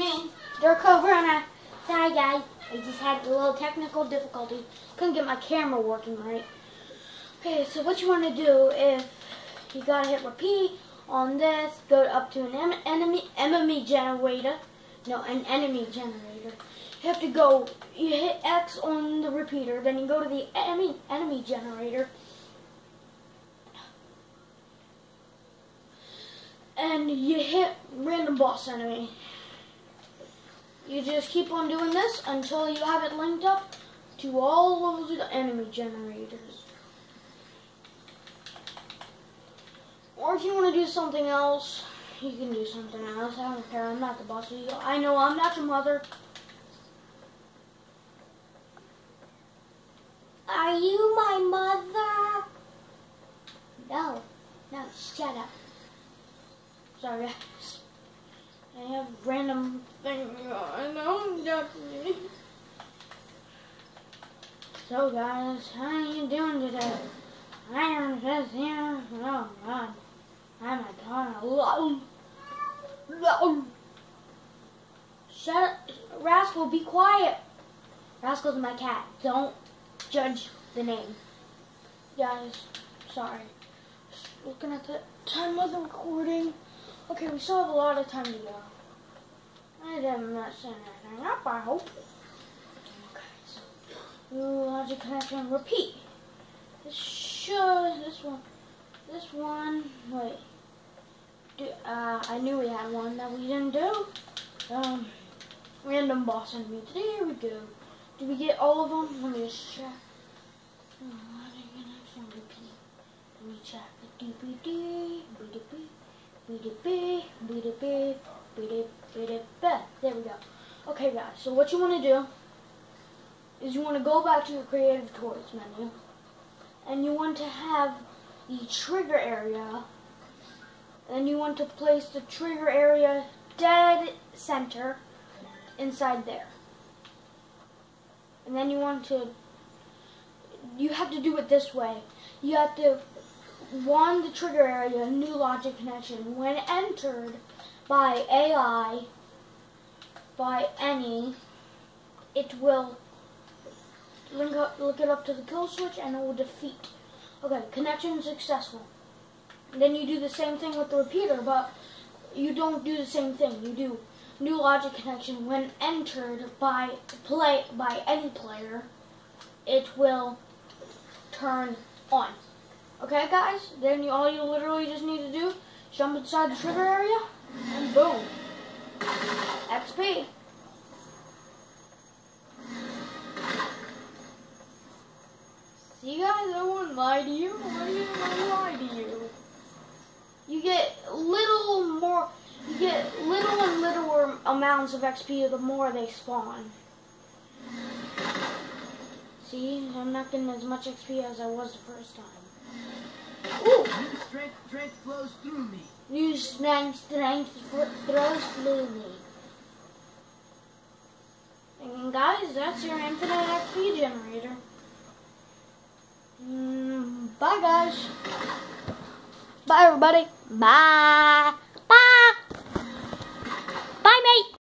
me, Dirtko, and I, sorry guys, I just had a little technical difficulty. Couldn't get my camera working right. Okay, so what you want to do if you gotta hit repeat on this, go up to an em enemy enemy generator. No, an enemy generator. You have to go. You hit X on the repeater, then you go to the enemy enemy generator. And you hit random boss enemy. You just keep on doing this until you have it linked up to all of the enemy generators. Or if you want to do something else, you can do something else. I don't care. I'm not the boss of you. I know I'm not your mother. Are you my mother? No. No, shut up. Sorry. I have random things going on me. So guys, how are you doing today? I am just here. Oh god. I'm a ton of Shut up. Rascal, be quiet. Rascal's my cat. Don't judge the name. Guys, sorry. Just looking at the time of the recording. Okay, we still have a lot of time to go. I didn't mess anything up, I hope. Okay, so logic connection, repeat. This should, this one, this one, wait. Do, uh, I knew we had one that we didn't do. Um, random boss enemy. There we go. Did we get all of them? Let me just check. Oh, repeat. Let me check. There we go. Okay guys, so what you want to do is you want to go back to your creative toys menu and you want to have the trigger area and you want to place the trigger area dead center inside there. And then you want to you have to do it this way. You have to one, the trigger area, new logic connection. When entered by AI, by any, it will link up, look it up to the kill switch and it will defeat. Okay, connection successful. Then you do the same thing with the repeater, but you don't do the same thing. You do new logic connection when entered by play by any player. It will turn on. Okay, guys? Then you, all you literally just need to do, jump inside the trigger area, and boom. XP. See, guys? I won't lie to you. Why do you lie to you? You get little more, you get little and littler amounts of XP the more they spawn. See, I'm not getting as much XP as I was the first time. New strength, strength flows through me. New strength, strength flows through me. And guys, that's your infinite XP generator. Mm, bye, guys. Bye, everybody. Bye. Bye. Bye, mate.